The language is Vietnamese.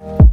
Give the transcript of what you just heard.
you